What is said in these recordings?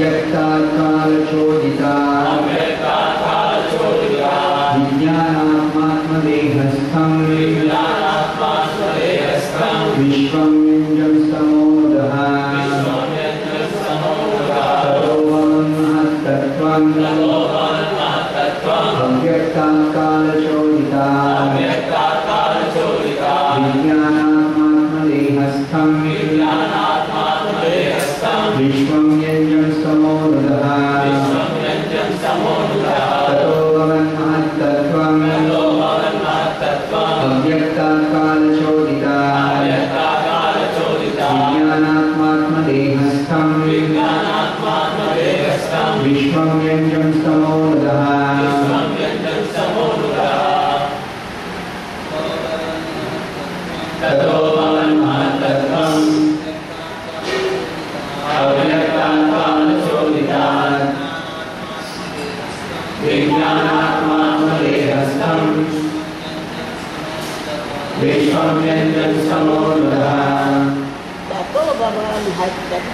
abierta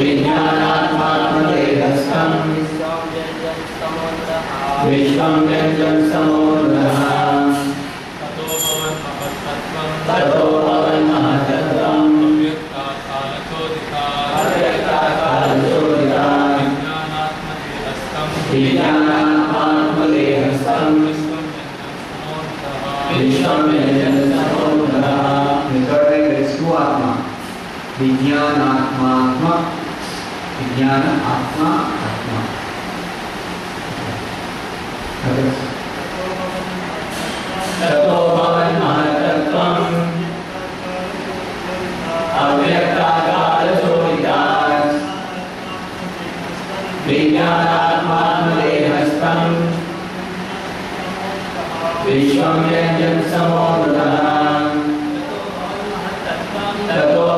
विज्ञानात्मात्मदेहस्थम् विश्वं व्यञ्जं समोन्नः ततो भवन्महत्तत्वम् अव्यक्ताकालचोदिता विज्ञानात्मात्मदेहस्थम् विश्वं व्यञ्जं समोन्नः विज्ञानात्मात्मा ज्ञान आत्मा आत्मा। ततो भवन् महत्तत्त्वम् अव्यक्ताकारशोभितात् ततो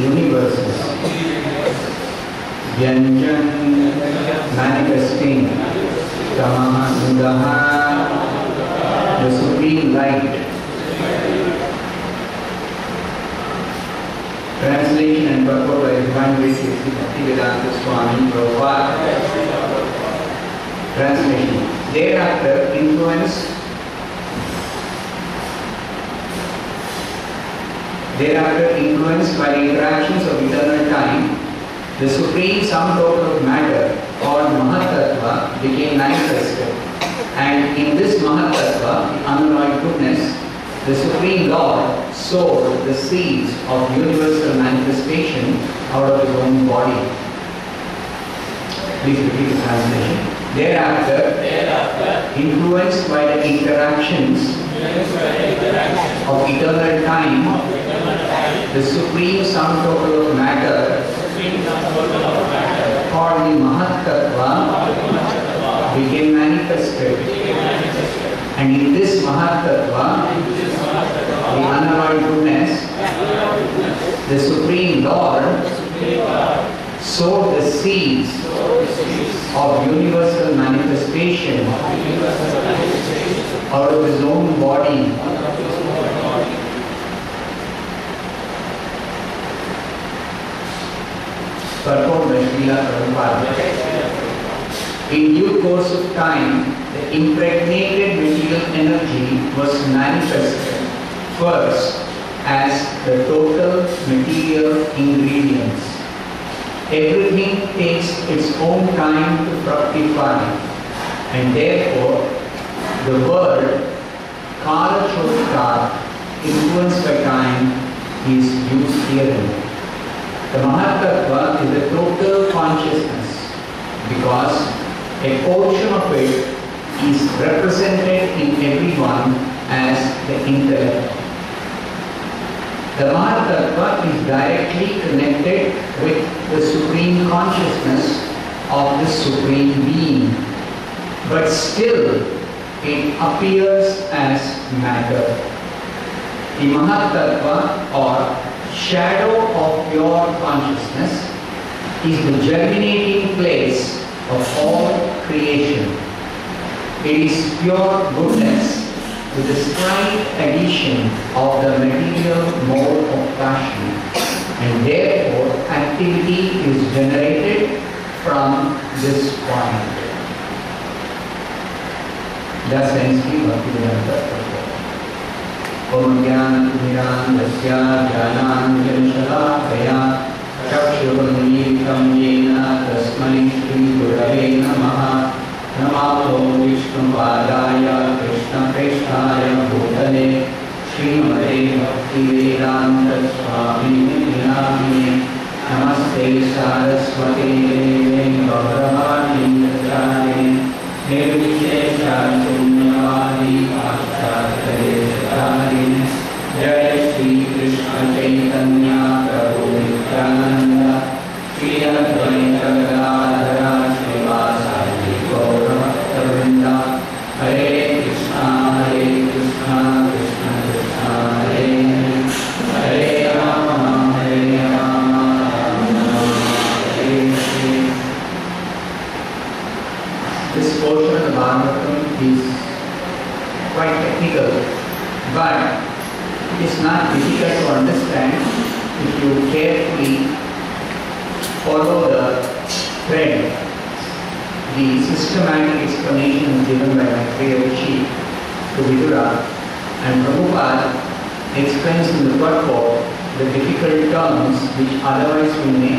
universes, Vyanjan, manifesting, Tamaha the supreme light. Translation and purport by Divine Grace Bhaktivedanta Swami Prabhupada. Translation. Thereafter, influence Thereafter, influenced by the interactions of eternal time, the supreme sum total of matter, called Mahatattva, became manifested. And in this Mahatattva, the unalloyed goodness, the Supreme Lord sowed the seeds of universal manifestation out of his own body. Please repeat the translation. Thereafter, Thereafter, influenced by the interactions of eternal time, the supreme sum total of matter, called the Mahat Tattva, became manifested. And in this Mahat Tattva, the unalloyed goodness, the supreme Lord sowed the seeds of universal manifestation out of his own body performed by Srila Prabhupada. In due course of time, the impregnated material energy was manifested first as the total material ingredients. Everything takes its own time to fructify and therefore the word Kala influenced by time, is used herein. The Mahatattva is the total consciousness because a portion of it is represented in everyone as the intellect. The Mahatattva is directly connected with the supreme consciousness of the supreme being, but still it appears as matter. The Mahatattva or shadow of your consciousness is the germinating place of all creation. It is pure goodness with a slight addition of the material mode of passion and therefore activity is generated from this point. Thus ends the Bhaktivedanta Tattva. ॐ ध्यानाञ्जलिशलाकया चक्षुरुन्मीलितं येन तस्मै श्रीगुरवे नमः। नमाभो विष्णुपादाय कृष्णप्रेष्ठाय भूतले। श्रीमते भक्तिवेदान्तस्वामिनाम्ने नमस्ते सारस्वते। Terms which otherwise we may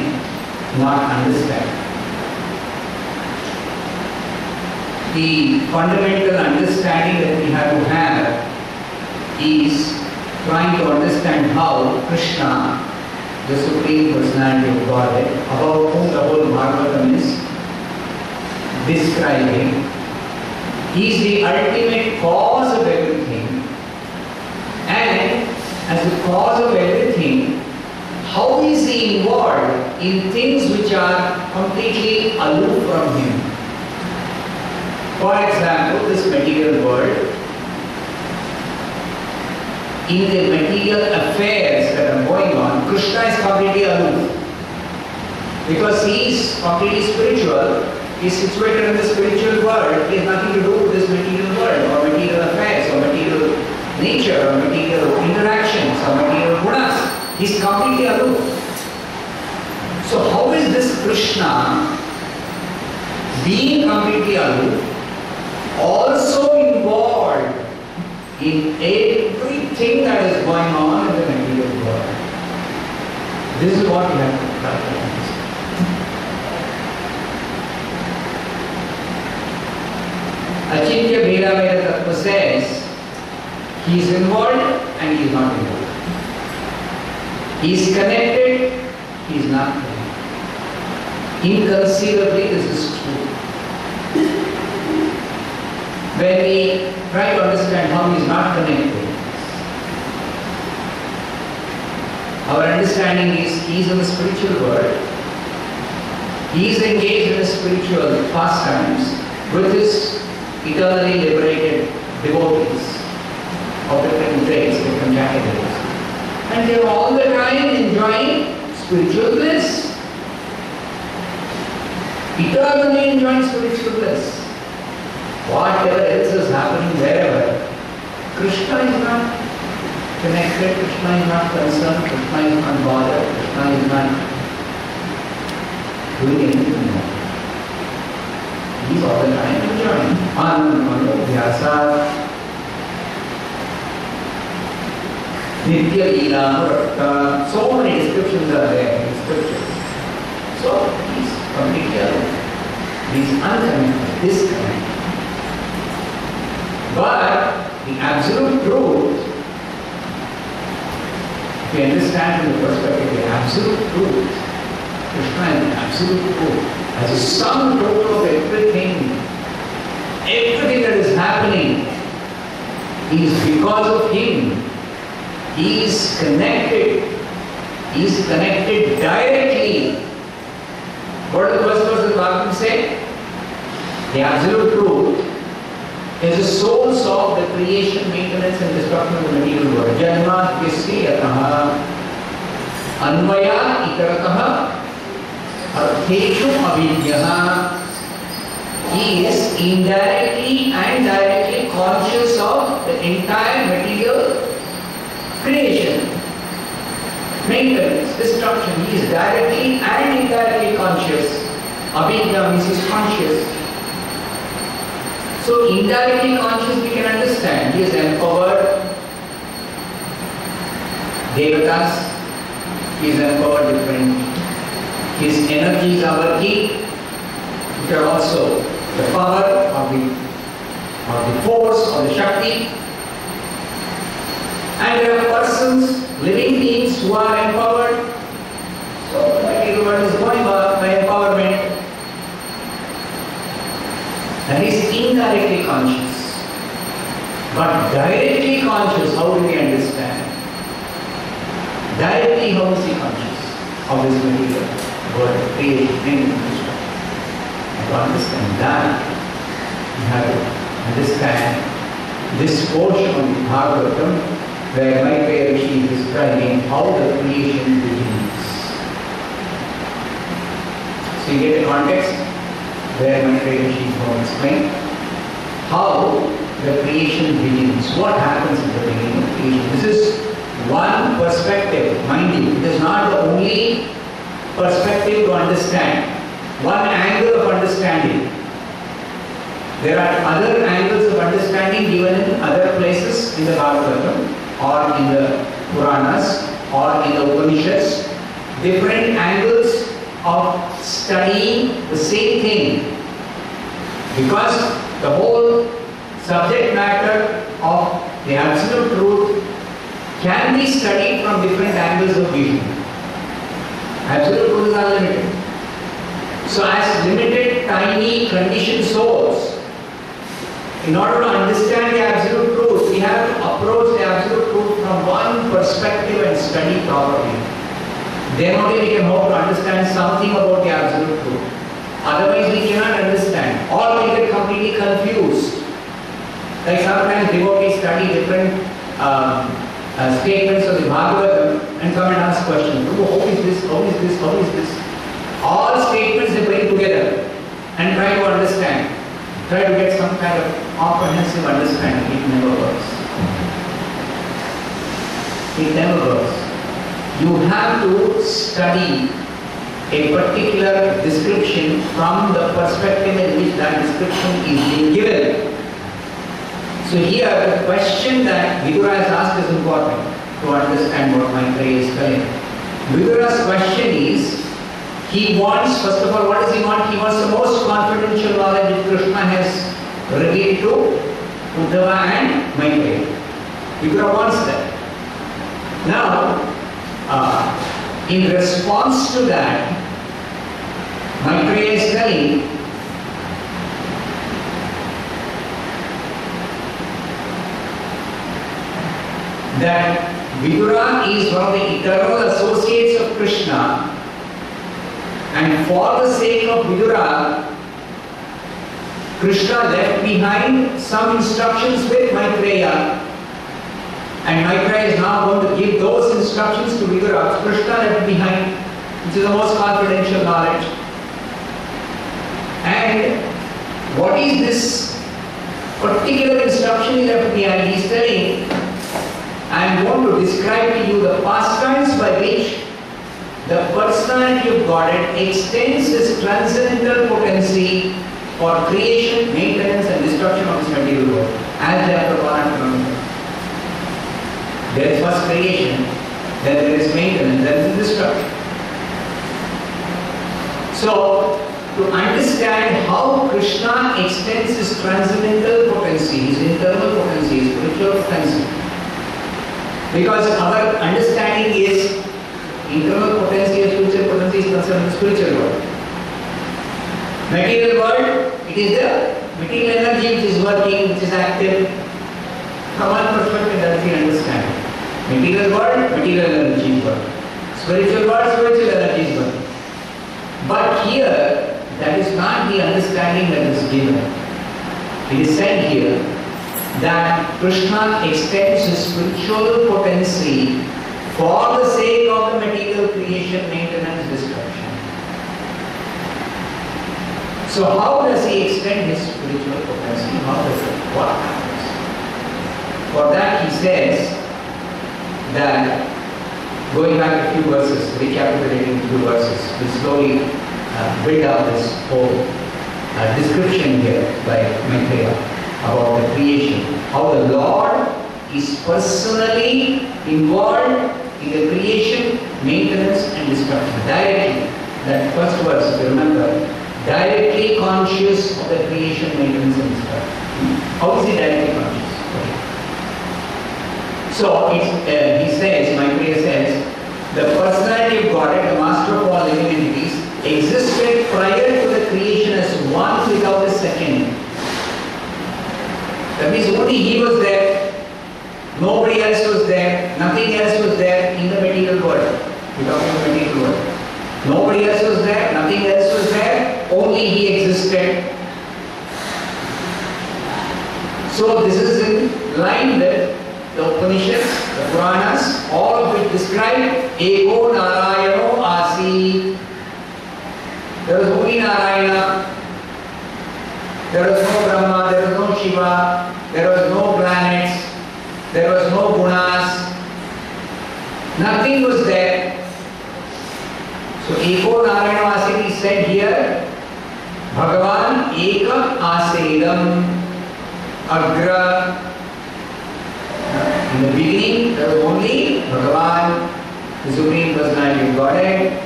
not understand. the fundamental understanding that we have to have is trying to understand how Krishna, the Supreme Personality of Godhead, about whom the whole Bhagavatam is describing, is the ultimate cause of everything. And as the cause of everything, how is he involved in things which are completely aloof from him? For example, this material world, in the material affairs that are going on, Krishna is completely aloof. Because he is completely spiritual, he is situated in the spiritual world, he has nothing to do with this material world, or material affairs, or material nature, or material interactions, or material gunas. He is completely aloof. So how is this Krishna being completely aloof also involved in everything that is going on in the material world. This is what we have to understand. Achintya Bheda Abheda Tattva says he is involved and he is not involved. He is connected, he is not connected. Inconceivably, this is true. When we try to understand how he is not connected, our understanding is he is in the spiritual world. He is engaged in the spiritual pastimes with his eternally liberated devotees of different grades, different categories. And they are all the time enjoying spiritual bliss. eternally enjoying spiritual bliss. Whatever else is happening wherever, Krishna is not connected, Krishna is not concerned, Krishna is not bothered, Krishna is not doing anything more. He's all the time enjoying. Nitya Leela Murata. So many descriptions are there in scriptures. So he's completely alone. He's unconnected, disconnected. But the absolute truth, if you understand from the perspective of the absolute truth, Krishna is the absolute truth. As a sum total of everything, everything that is happening is because of him. He is connected. He is connected directly. What does the first verse of Bhagavatam say? The absolute truth is the source of the creation, maintenance and destruction of the material world. Janma yasya yataha anvaya itaratah artheshu abhijnaha he is indirectly and directly conscious of the entire material creation, maintenance, destruction. He is directly and indirectly conscious. Abhijna means is conscious. So indirectly conscious we can understand. He is empowered devatas. He is empowered different. His energies are working. Which are also the power of the or the force or the Shakti. And there are persons, living beings who are empowered. So the material is going by, empowerment. That is indirectly conscious. But directly conscious, how do we understand? Directly, how is he conscious of this material world, creation, destruction? To understand that, you have to understand this portion of the Bhagavatam where Maitreya Rishi is describing how the creation begins. So you get the context where Maitreya Rishi is going to explain how the creation begins. What happens at the beginning of creation? This is one perspective, mind you. It is not the only perspective to understand. One angle of understanding. There are other angles of understanding given in other places in the Bhagavatam or in the Puranas or in the Upanishads. Different angles of studying the same thing. Because the whole subject matter of the absolute truth can be studied from different angles of vision. Absolute truth is unlimited. So as limited, tiny, conditioned souls, in order to understand the absolute truth, we have to approach the absolute truth from one perspective and study properly. Then only we can hope to understand something about the absolute truth. Otherwise we cannot understand. Or we get completely confused. Like sometimes devotees study different um, uh, statements of the Bhagavatam and come and ask questions. Oh, how is this? How is this? How is this? All statements they bring together and try to understand. Try to get some kind of comprehensive understanding. It never works. It never works. You have to study a particular description from the perspective in which that description is being given. So here the question that Vidura has asked is important to understand what Maitreya is telling. Vidura's question is, he wants, first of all, what does he want? He wants the most confidential knowledge that Krishna has revealed to Uddhava and Maitreya. Vidura wants that. Now, uh, in response to that, Maitreya is telling that Vidura is one of the eternal associates of Krishna and for the sake of Vidura, Krishna left behind some instructions with Maitreya and Maitreya is now going to give those instructions to Vidura. Krishna left behind, which is the most confidential knowledge. And what is this particular instruction he left behind? He's telling, I am going to describe to you the pastimes by which the personality of Godhead extends his transcendental potency for creation, maintenance, and destruction of this material world. As they are provided There is first creation, then there is maintenance, then there is destruction. So, to understand how Krishna extends his transcendental potency, his internal potency, his spiritual potency, because our understanding is internal and potency is with spiritual world. Material world, it is the material energy which is working, which is active. From one perspective, that's the understanding. Material world, material energy is working. Spiritual world, spiritual energy is working. But here, that is not the understanding that is given. It is said here that Krishna extends his spiritual potency for the sake of the material creation, maintenance, destruction. So how does he extend his spiritual potency? How does it? Happens? For that he says that going back a few verses, recapitulating a few verses, we slowly uh, build up this whole uh, description here by Maitreya about the creation. How the Lord is personally involved in the creation, maintenance and destruction. Directly. That first verse, you remember, directly conscious of the creation, maintenance and destruction. How is he directly conscious? Okay. So uh, he says, my Maitreya says, the personality of Godhead, the master of all living entities, existed prior to the creation as one without a second. That means only he was 2022. Nobody else was there, nothing else was there, only he existed. So this is in line with the Upanishads, the Puranas, all of which describe Eko Narayano Asi. There is only Narayana Agra. In the beginning, there was only Bhagavan, the Supreme Personality of Godhead.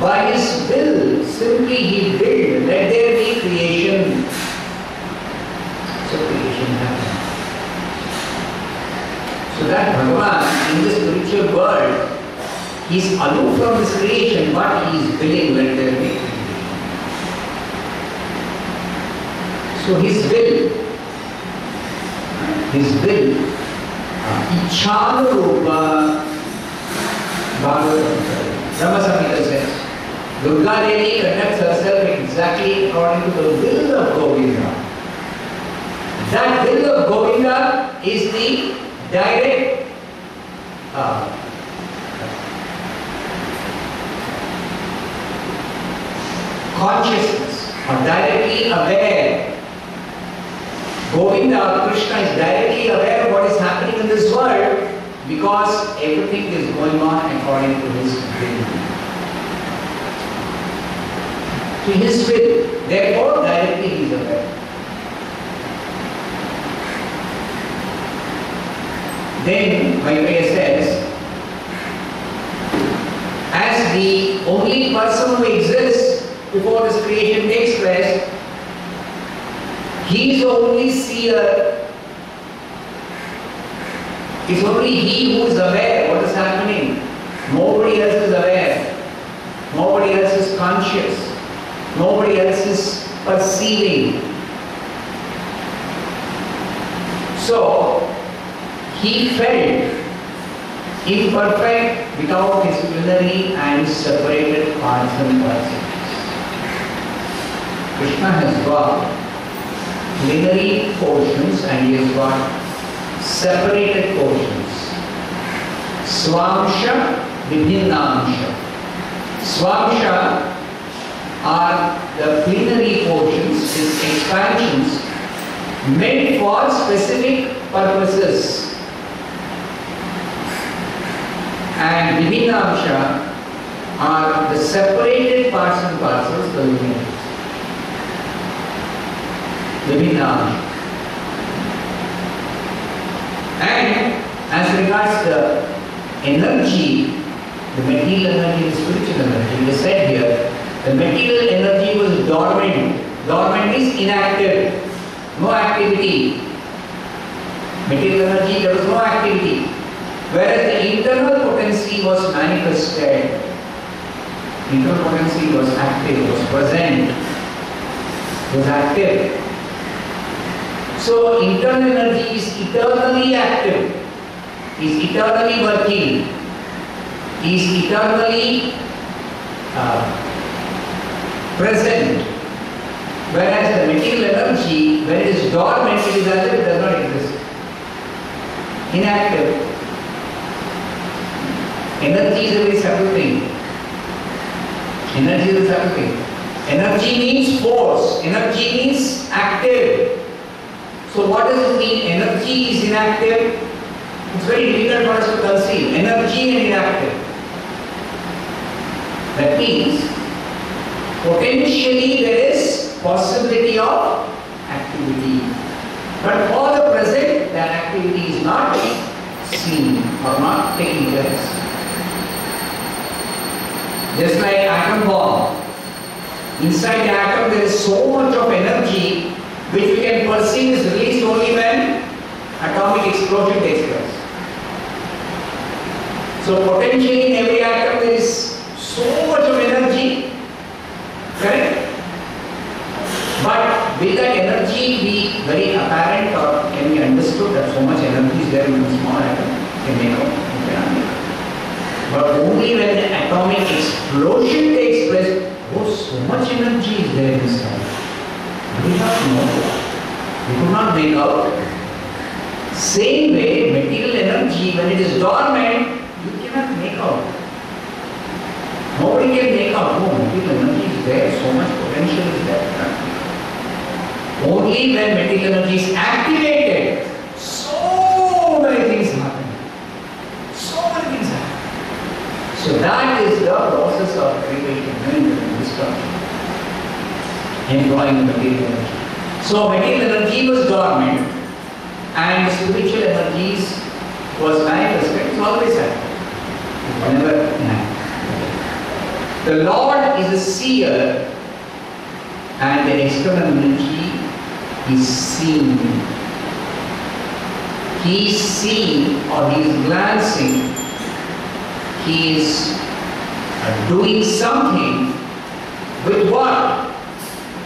By his will, simply he willed, let there be creation. So creation happened. So that Bhagavan in the spiritual world, he is aloof from this creation, but he is willing let there be. So his will, his will, Ichhanurupa, Bhagavatam, Brahma Samhita says, Durga Devi conducts herself exactly according to the will of Govinda. That will of Govinda is the direct uh, consciousness or directly aware. Govinda Krishna is directly aware of what is happening in this world because everything is going on according to his will. To his will. Therefore, directly he is aware. Then Maitreya says, as the only person who exists before this creation takes place, he is the only seer. It's only he who is aware what is happening. Nobody else is aware. Nobody else is conscious. Nobody else is perceiving. So, he felt imperfect without his and separated parts and. Krishna has got plenary portions and he has got separated portions. Swamsha Vibhinnamsha. Swamsha are the plenary portions, is expansions meant for specific purposes. And Vibhinamsha are the separated parts and parcels, the luminaries. Uh, Vibhinamsha. And as regards the energy, the material energy and spiritual energy, it is said here, the material energy was dormant. Dormant is inactive, no activity. Material energy, there was no activity. Whereas the internal potency was manifested. Internal potency was active, was present, was active. So internal energy is eternally active, is eternally working, is eternally uh, present. Whereas the material energy, when it is dormant, it is as if it does not exist. Inactive. Energy is a very subtle thing. Energy is a subtle thing. Energy means force. Energy means active. So what does it mean? Energy is inactive. It's very difficult for us to conceive. Energy and inactive. That means potentially there is possibility of activity. But for the present, that activity is not seen or not taking place. Just like atom bomb. Inside the atom there is so much of energy which we can perceive is released only when atomic explosion takes place. So potentially in every atom there is so much of energy, correct? But will that energy be very apparent or can be understood that so much energy is there in a small atom? Can make out? But only when the atomic explosion takes place, oh, so much energy is there inside. We do not know. We could not make out. Same way, material energy, when it is dormant, you cannot make out. Nobody can make out, oh, material energy is there, so much potential is there. Only when material energy is activated, so many things happen. So many things happen. So that is the process of creation and destruction. Employing material energy. So material energy was dormant and spiritual energies was manifested. It's always happened. Never. The Lord is a seer and the external energy is seen. He is seeing or he is glancing. He is doing something with what?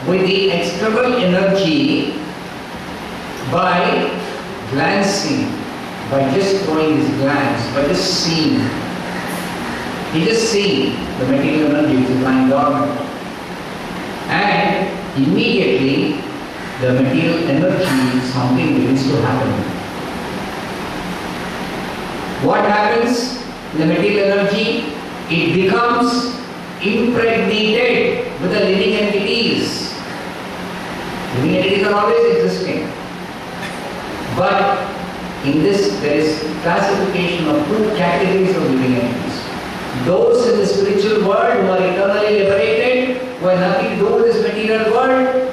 With the external energy by glancing, by just throwing his glance, by just seeing. He just seeing the material energy which is lying dormant. And immediately the material energy, something begins to happen. What happens? in The material energy, it becomes impregnated with the living entities. Entities are always existing. But in this, there is classification of two categories of living entities. Those in the spiritual world who are eternally liberated, who have nothing to do with this material world,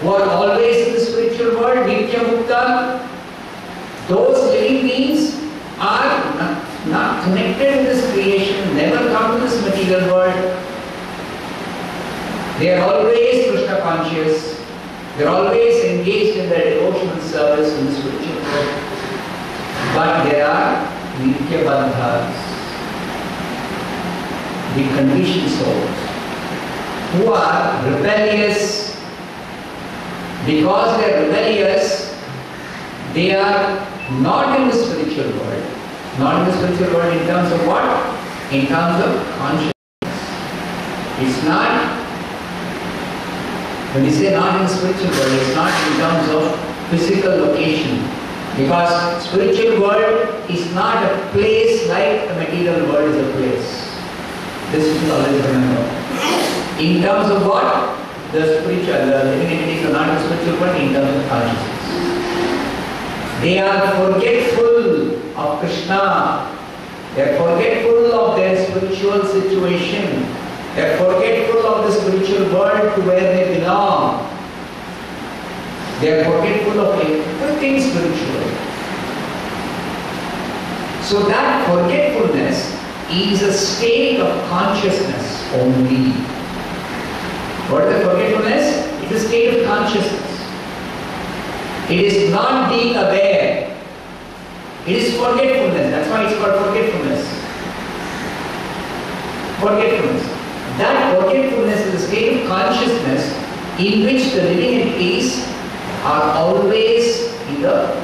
who are always in the spiritual world, Nitya Mukta, those living beings are not, not connected with this creation, never come to this material world. They are always Krishna conscious. They are always engaged in their devotional service in the spiritual world. But they are Nitya Baddhas, the conditioned souls, who are rebellious. Because they are rebellious, they are not in the spiritual world. Not in the spiritual world in terms of what? In terms of consciousness. It's not, when we say not in spiritual world, it's not in terms of physical location. Because spiritual world is not a place like the material world is a place. This is always remember. In terms of what? The spiritual, the living entities are not the spiritual world in terms of consciousness. They are forgetful of Krishna. They are forgetful of their spiritual situation. They are forgetful of the spiritual world to where they belong. They are forgetful of everything spiritual. So that forgetfulness is a state of consciousness only. What is the forgetfulness? It is a state of consciousness. It is not being aware. It is forgetfulness. That's why it's called forgetfulness. Forgetfulness. That forgetfulness is a state of consciousness in which the living entities are always in the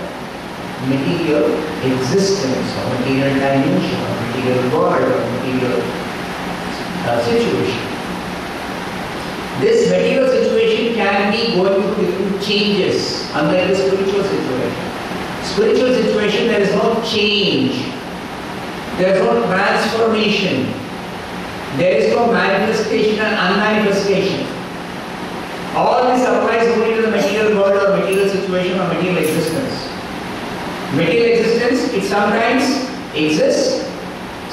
material existence or material dimension or material world or material uh, situation. This material situation can be going through different changes unlike the spiritual situation. Spiritual situation there is no change. There is no transformation. There is no manifestation and unmanifestation. All this applies only to the material world or material situation or material existence. Material existence, it sometimes exists,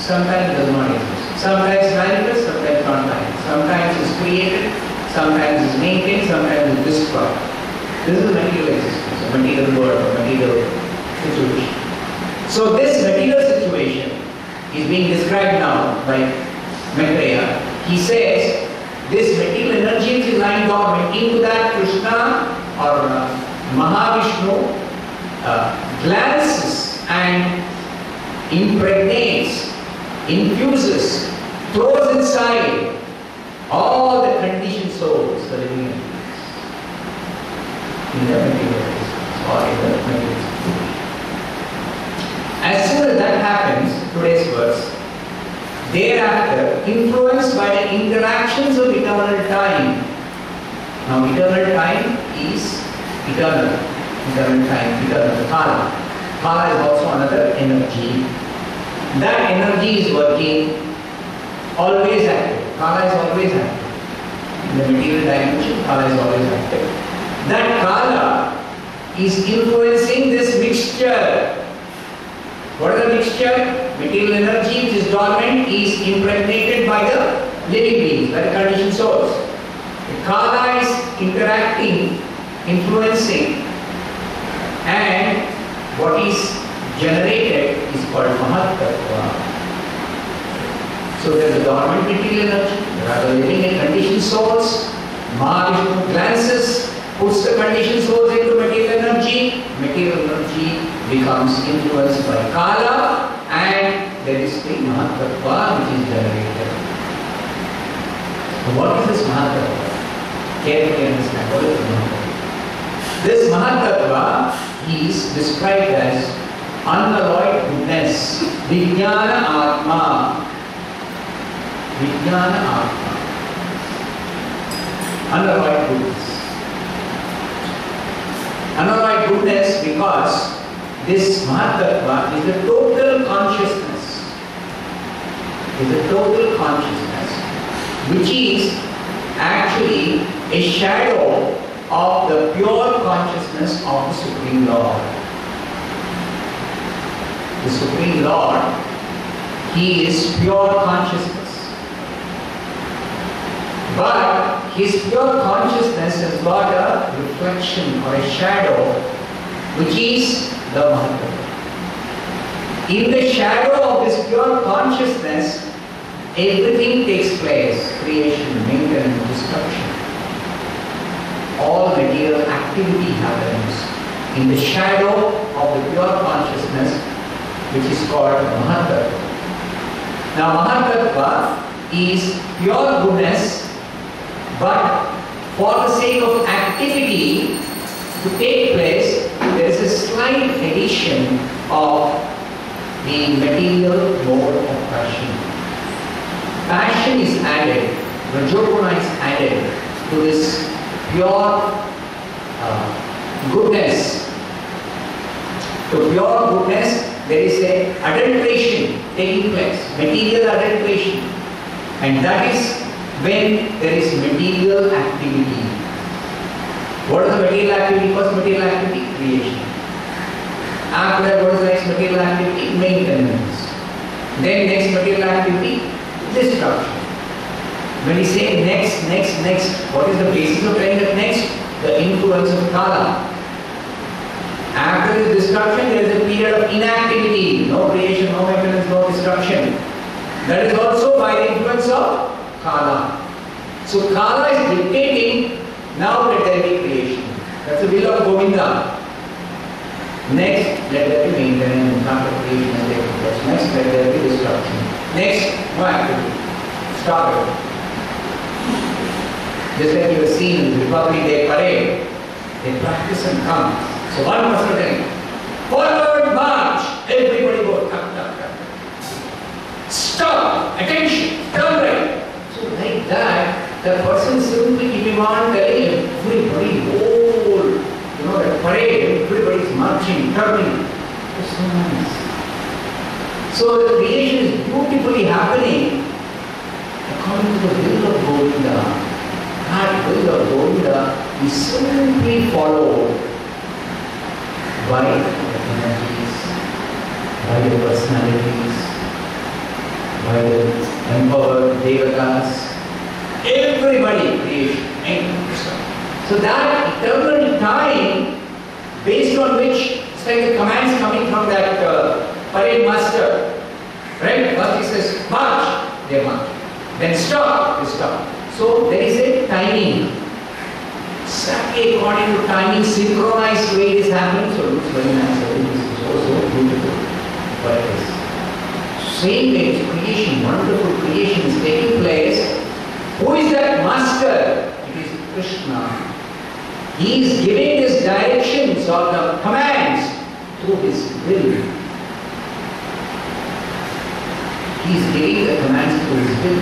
sometimes does not exist. Sometimes manifests, sometimes not manifests. Sometimes is created, sometimes is maintained, sometimes is destroyed. This is material existence, a material world, a material situation. So this material situation is being described now by Maitreya. He says this material energy is lying dormant into that Krishna or uh, Mahavishnu uh, glances and impregnates, infuses, throws inside all the conditioned souls, the living in in the material. As soon as that happens, today's verse, thereafter, influenced by the interactions of eternal time. Now, eternal time is eternal. Eternal time, eternal kala. Kala is also another energy. That energy is working, always active. Kala is always active. In the material dimension, kala is always active. That kala is influencing this mixture what is the mixture? Material energy which is dormant is impregnated by the living beings, by the conditioned souls. The kala is interacting, influencing, and what is generated is called Mahatattva. So there is a dormant material energy, there are the living and conditioned souls. Mahavishnu glances, puts the conditioned souls into material energy, material energy becomes influenced by Kala and there is the Mahatattva which is generated. So what is this Mahatattva? Carefully understand what is Mahatattva. This Mahatattva is described as unalloyed goodness, Vijnana Atma. Vijnana Atma. Unalloyed goodness. Unalloyed goodness because this Mahatattva is the total consciousness. Is the total consciousness, which is actually a shadow of the pure consciousness of the Supreme Lord. The Supreme Lord, He is pure consciousness. But His pure consciousness has got a reflection or a shadow which is the Mahatattva. In the shadow of this pure consciousness, everything takes place creation, maintenance, destruction. All material activity happens in the shadow of the pure consciousness, which is called Mahatattva. Now, Mahatattva is pure goodness, but for the sake of activity to take place, there is a slight addition of the material mode of passion. Passion is added, Rajoguna is added to this pure uh, goodness. To pure goodness, there is a adulteration taking place, material adulteration. And that is when there is material activity. What is the material activity? First material activity, creation. After that, what is the next material activity? Maintenance. Then next material activity, destruction. When we say next, next, next, what is the basis of saying that next? The influence of Kala. After this destruction, there is a period of inactivity, no creation, no maintenance, no destruction. That is also by the influence of Kala. So Kala is dictating, now let there be. That's the will of Govinda. Next, let there be maintenance, after creation and then Next, let there be destruction. Next, no activity. Stop it. Just like you have seen in Republic Day parade, they practice and come. So one was written, forward march, everybody go, tuck, tuck, tuck. Stop, attention, turn right. So like that, the person simply keeping on telling everybody, whole, that parade, everybody is marching, turning. It's so nice. So the creation is beautifully happening according to the will of Govinda. That will of Govinda is simply followed by the energies, by the personalities, by the empowered devatas, everybody creation. So that eternal time based on which it's like the commands coming from that uh, parade master. Right? First he says march, they march. Then stop, they stop. So there is a timing. Exactly according to timing, synchronized way is happening. So it looks very nice. Everything is so, so beautiful. But same way creation, wonderful creation is taking place. Who is that master? It is Krishna. He is giving his directions or the commands through his will. He is giving the commands through his will.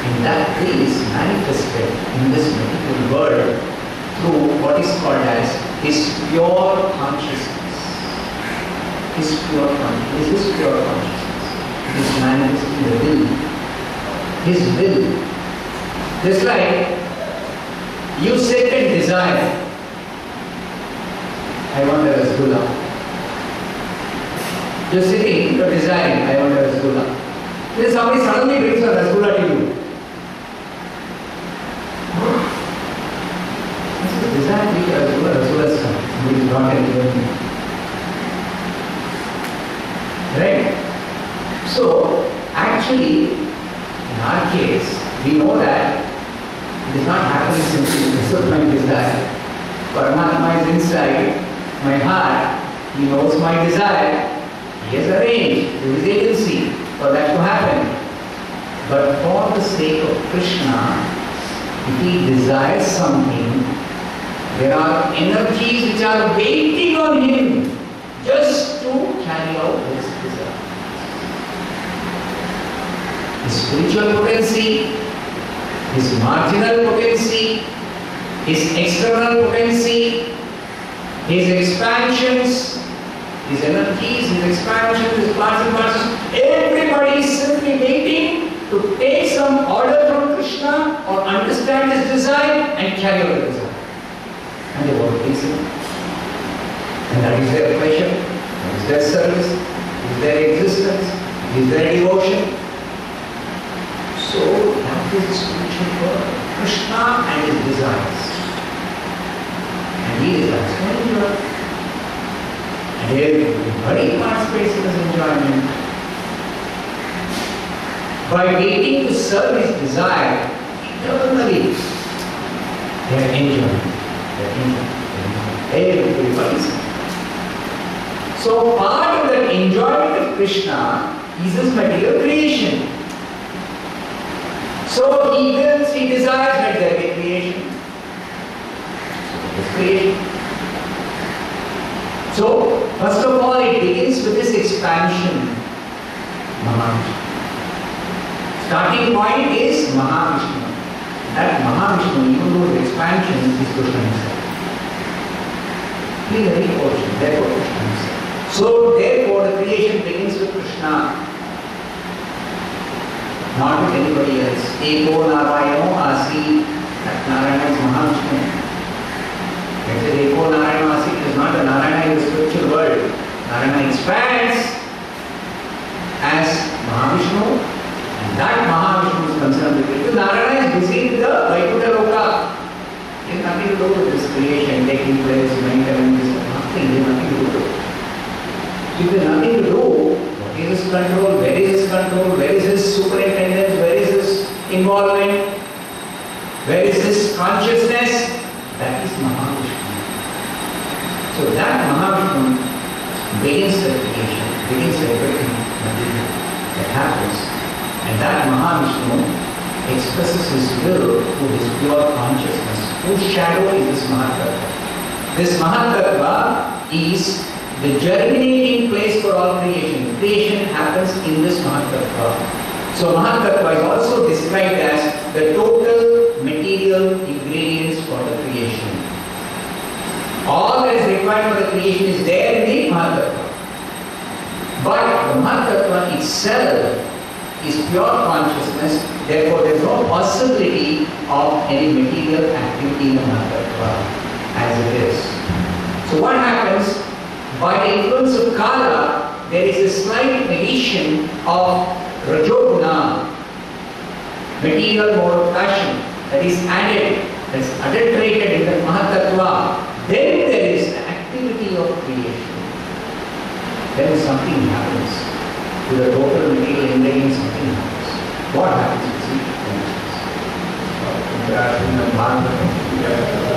And that will is manifested in this material world through what is called as his pure consciousness. His pure consciousness. His pure consciousness. Is manifested in the will. His will. Just like you sit and desire. I want a rasgulla. You're sitting, you're desiring, I want a rasgulla. Then somebody suddenly brings a rasgulla to you. Desire to eat is me. Right? So, actually, in our case, we know that it is not happening simply of my desire. Paramatma is inside my heart. He knows my desire. He has arranged through his agency for that to happen. But for the sake of Krishna, if he desires something, there are energies which are waiting on him just to carry out his desire. The spiritual potency, his marginal potency, his external potency, his expansions, his energies, his expansions, his parts and parts, everybody is simply waiting to take some order from Krishna or understand his design and carry out the design. And they want him. And that is their pleasure, that is their service, is their existence, is their devotion. So is the spiritual world. Krishna and his desires. And he desires to enjoy. And everybody participates in this enjoyment. By waiting to serve his desire, eternally, they are enjoying. They are enjoying. Everybody's So part of that enjoyment of Krishna is his material creation. So he wills, he desires that there be creation. So it is creation. So, first of all, it begins with this expansion. Mahavishnu. Starting point is Mahavishnu. That Mahavishnu, even though the expansion is Krishna himself. He is a therefore Krishna himself. So, therefore, the creation begins with Krishna. Not with anybody else. Eko Narayano Asi, that Narayana is Mahavishnu. It says Eko Narayana Asi, is not a Narayana in the spiritual world. Narayana expands as Mahavishnu, and that Mahavishnu is concerned with it. Because Narayana is busy with the Vaikuntha Loka. It has nothing to do with this creation taking place, maintenance, nothing, it has nothing to do with it. If there is nothing to do, is his control, where is his control, where is his superintendence, where is his involvement, where is his consciousness? That is Mahavishnu. So that Mahavishnu begins the creation, begins everything that happens. And that Mahavishnu expresses his will through his pure consciousness. Whose shadow is this Mahatattva? This Mahatattva is the germinating place for all creation. Creation happens in this Mahatattva. So Mahatattva is also described as the total material ingredients for the creation. All that is required for the creation is there in the Mahatattva. But the Mahatattva itself is pure consciousness, therefore there is no possibility of any material activity in the Mahatattva as it is. So what happens? By the influence of Kala, there is a slight addition of Rajoguna, material mode of passion, that is added, that is adulterated in the Mahatattva. Then there is the activity of creation. Then something happens to the total material ingredients, something happens. What happens? You see, Bhagavatam,